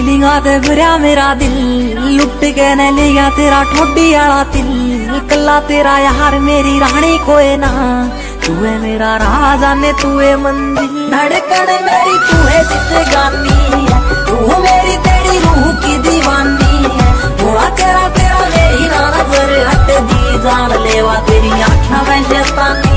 फीलिंगा ते भरिया मेरा दिल। लुट के न लिया तेरा ठोडी आला दिल कला तेरा यार मेरी रानी कोई ना। तू है मेरा राजा ने तू है मंदिर। धड़कन मेरी तू है जित गानी तू मेरी तेरी रूह की दीवानी थोड़ा तेरा तेरा मेरी हट दी जान लेवा तेरी आँखें